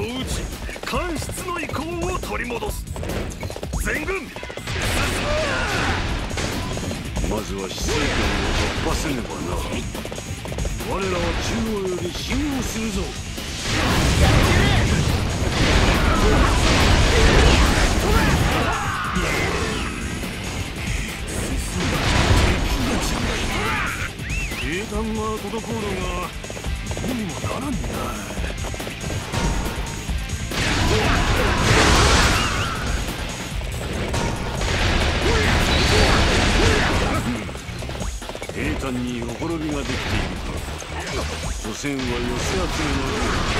を討ち官室の遺構を取り戻す。全軍まずは死生観を突破せねばな我らは中央より進軍するぞ。兵団が滞るがどうにもならんな。兵団にほころびができている。か所詮は寄せ集めのよあ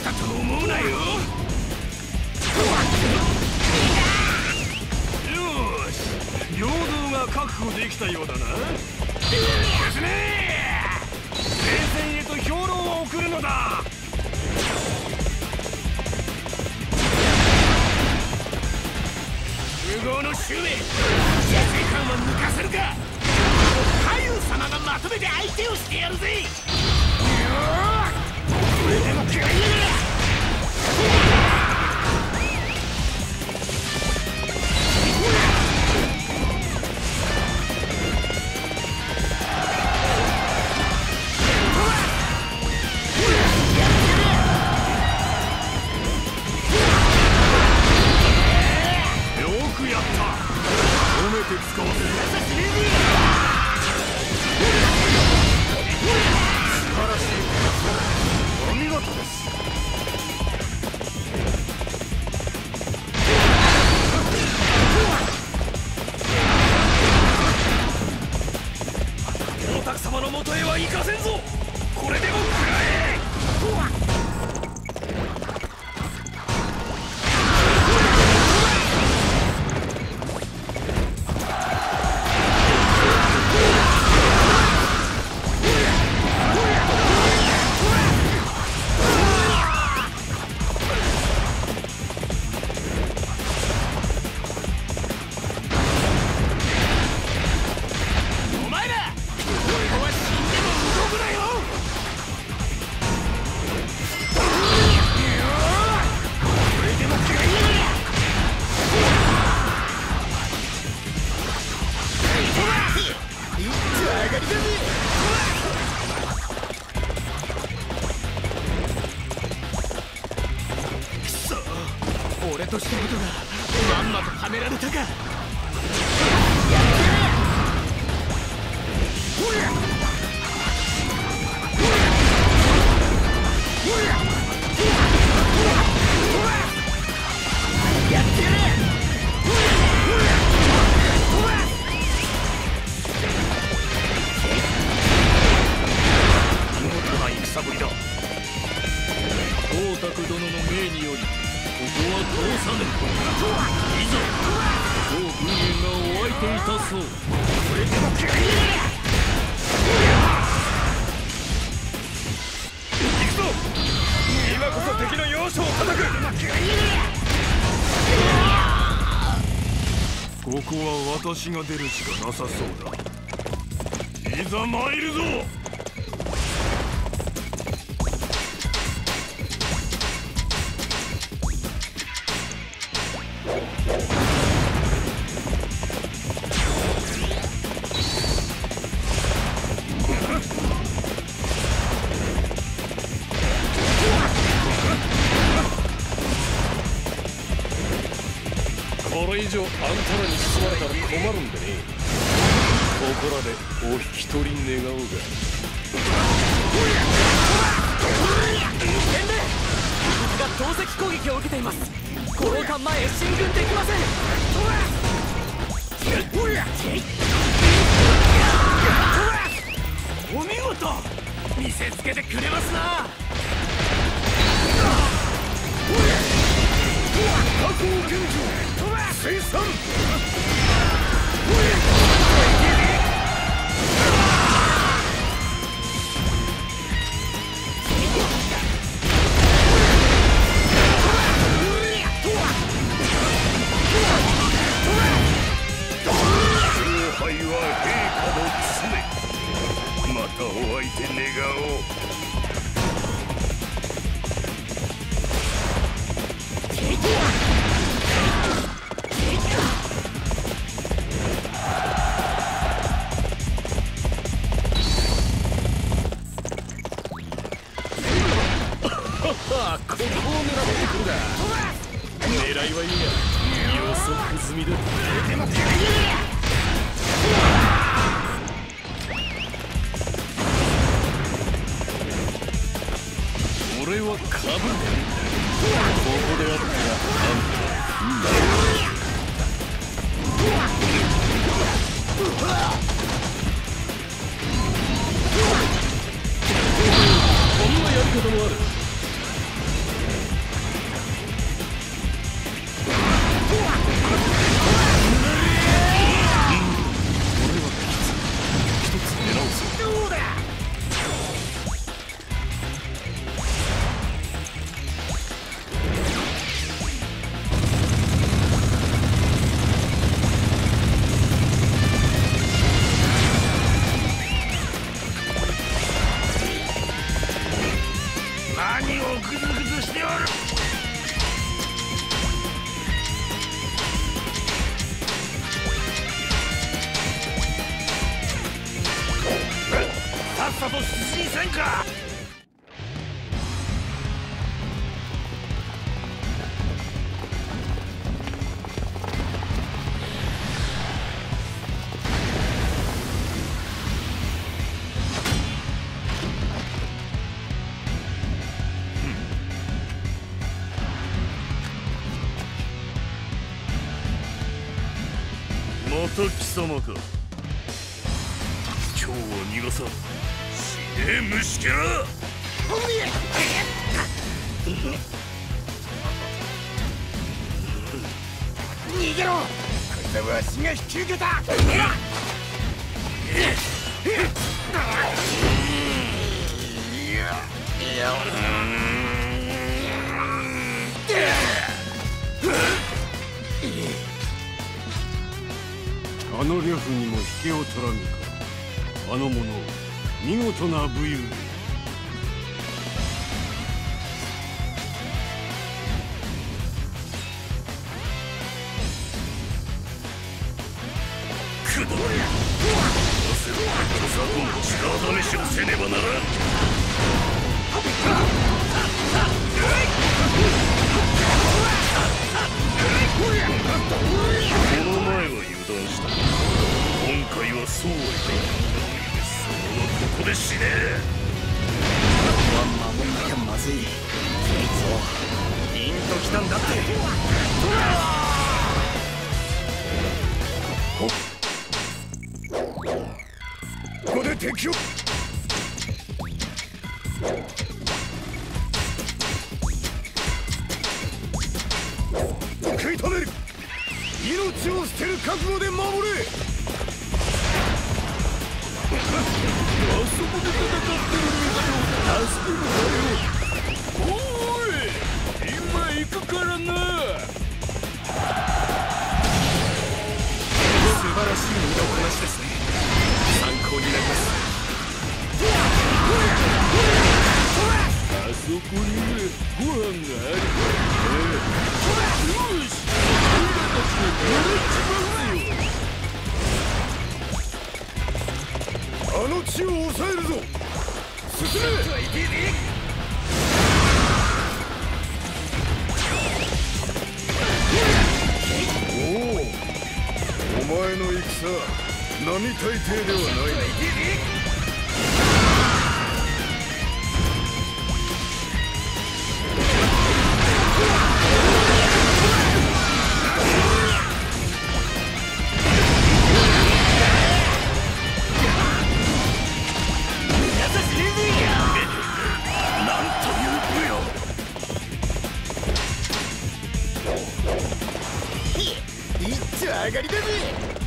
ったと思うなよ。よし領土が確保できたようだな。ですね聖戦へと兵糧を送るのだ無謀の襲名自生官は抜かせるか太夫様がまとめて相手をしてやるぜこれでも食らいやがれ俺としたことがまんまとはめられたか。見痛そう。これでも食らいやがれ行くぞ。今こそ敵の要所を叩く。ここは私が出るしかなさそうだ。いざ参るぞ。上あんたらに包まれたら困るんでね。ここらでお引き取り願おうが。投石攻撃を受けています。五郎館前へ進軍できません。お見事。見せつけてくれますな水産はここを狙ってくるだ。狙いはいいが予測済みだ。俺はカブここであったらあんたさっさと進みせんか。わしが引き受けた。あの呂布にも引けを取らぬかあの者見事な武勇くどれなせろ小里の力試しをせねばならんこの前は油断した今回はそうはいかんそのここで死ねは守んなきゃまずいそう凛と来たんだっ。てこ敵を。食い止める。命を捨てる覚悟で守れ。あそこで戦ってる助けるわよ。おい。今行くからな。素晴らしい身のこなしですねになります。あそこにねご飯があるからねよし。俺らたちでやれちまうよあの地を抑えるぞ。進め。おお前の戦。並大抵ではないな上がりだぜ。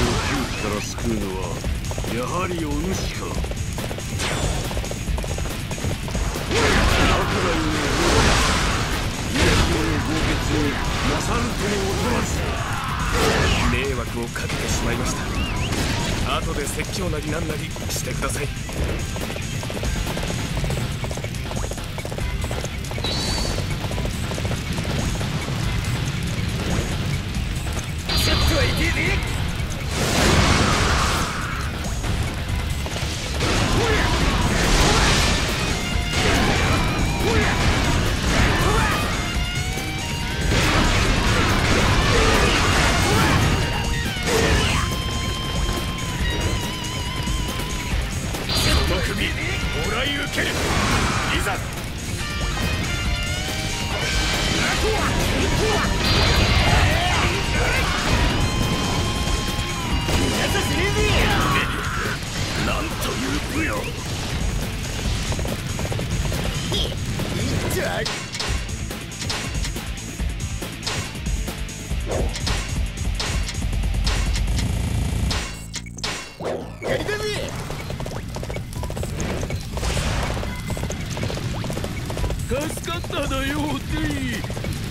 を窮地から救うのはやはりお主か。アグライの王家康の豪傑に勝るとも劣らず迷惑をかけてしまいました。後で説教なりなんなりしてください。だよテイ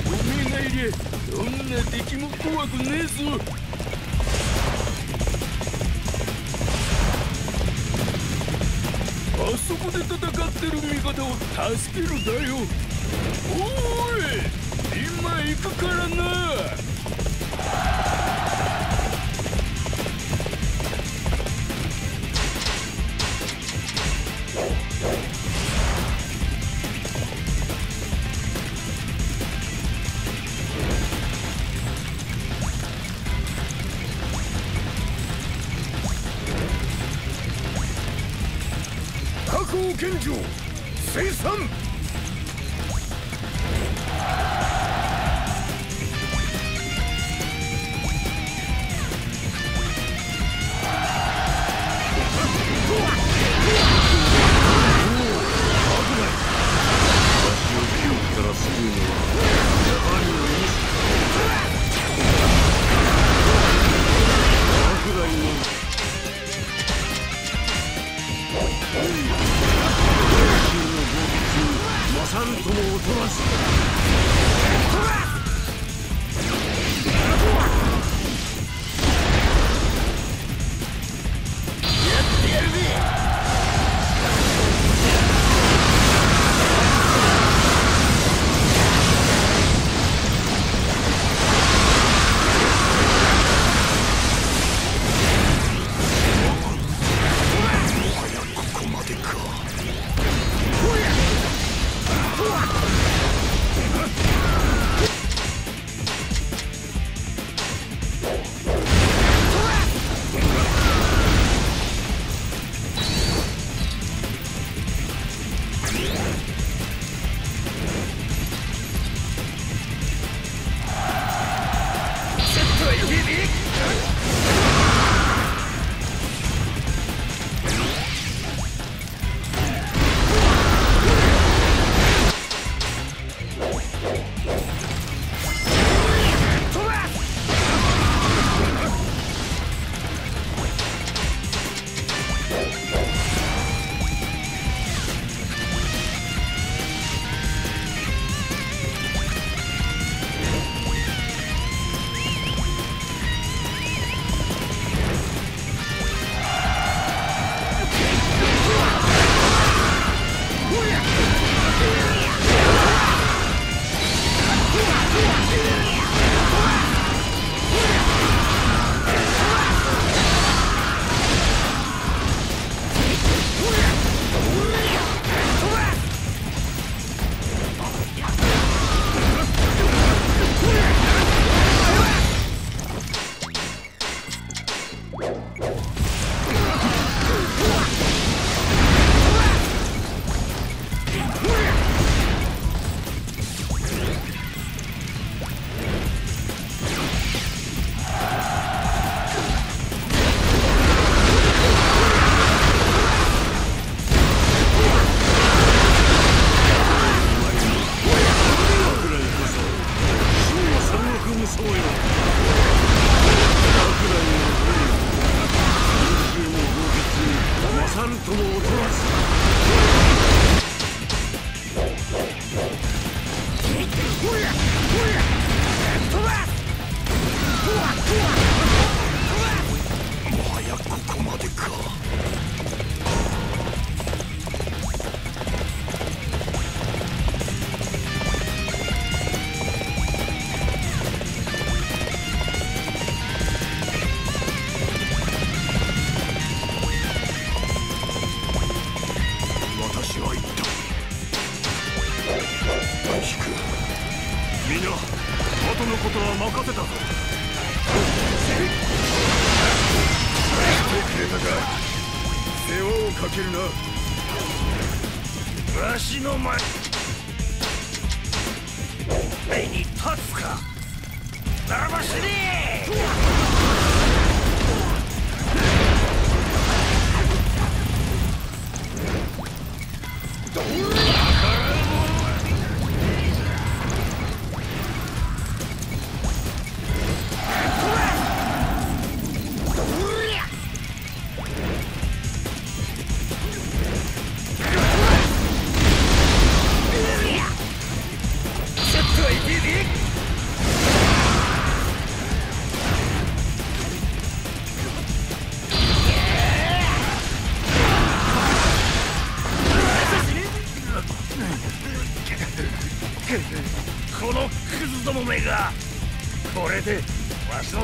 おめえがいりゃどんな敵も怖くねえぞ。あそこで戦ってる味方を助けるだよ。おい今行くからな。剣城生産。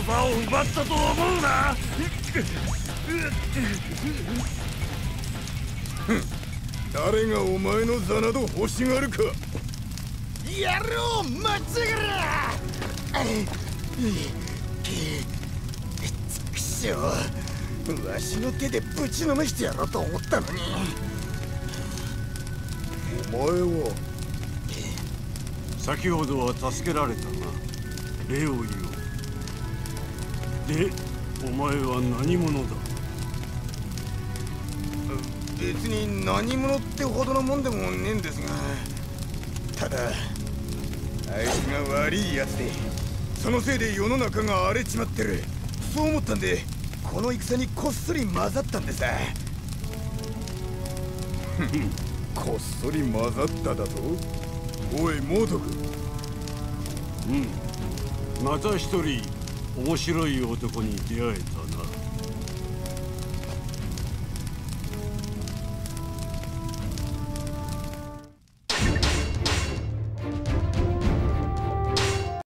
わしの座を奪ったと思うな。誰がお前の座など欲しがるか。やろう待ちやがれくしょうわしの手でぶちのめしてやろうと思ったのにお前は先ほどは助けられたが礼を言おうでお前は何者だ？別に何者ってほどのもんでもねえんですがただあいつが悪いやつでそのせいで世の中が荒れちまってる。そう思ったんでこの戦にこっそり混ざったんでさ こっそり混ざっただと？おい猛毒。うん。また一人面白い男に出会えたな。